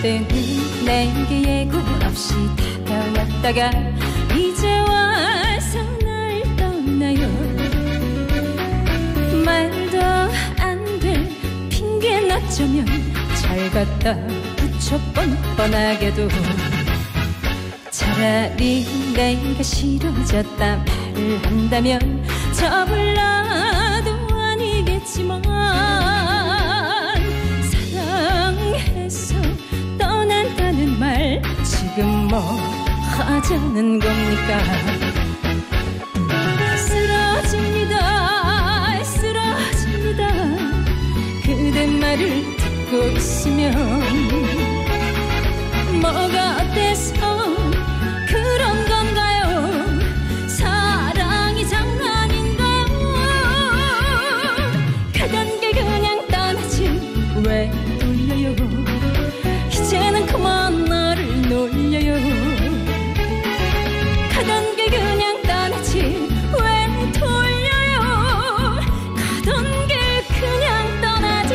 그때는 내게 예고 없이 다가왔다가 이제 와서 날 떠나요. 말도 안 될 핑계는 어쩌면 잘 갖다 붙여 뻔뻔하게도. 차라리 내가 싫어졌다 말을 한다면 저 불러 지금 뭐 하자는 겁니까? 쓰러집니다 쓰러집니다. 그대 말을 듣고 있으면 뭐가 어때서 그런 건가요? 사랑이 장난인가요? 길 그냥 떠나지 왜 가던 길 그냥 떠나지 왜 돌려요 가던 길 그냥 떠나지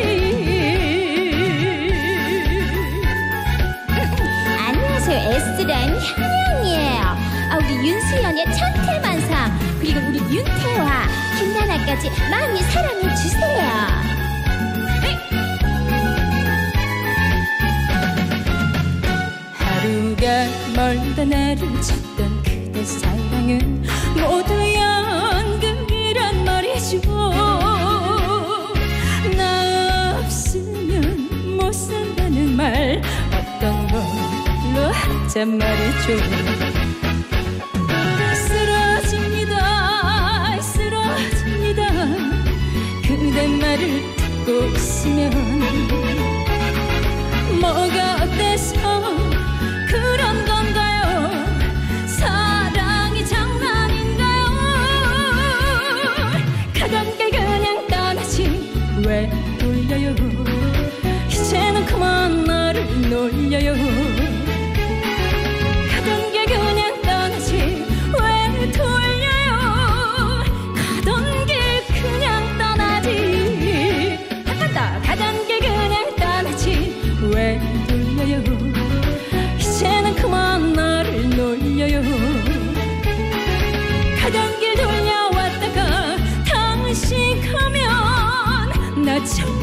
안녕하세요. S라인 현영이에요. 아, 우리 윤수연의 천태만상 그리고 우리 윤태와 김나나까지 많이 사랑해 주세요. 하루가 멀다 나를 찾던 사랑은 모두 연극이란 말이죠. 나 없으면 못 산다는 말 어떤 걸로 하자 말이죠 돌려요. 이제는 그만 나를 놀려요. 가던 길 그냥 떠나지 왜 돌려요? 가던 길 그냥 떠나지. 한 번 더. 가던 길 그냥 떠나지 왜 돌려요? 이제는 그만 나를 놀려요. 가던 길 돌려왔다가 당신 가면 나정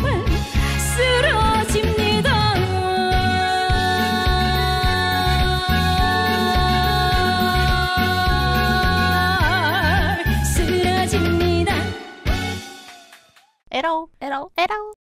쓰러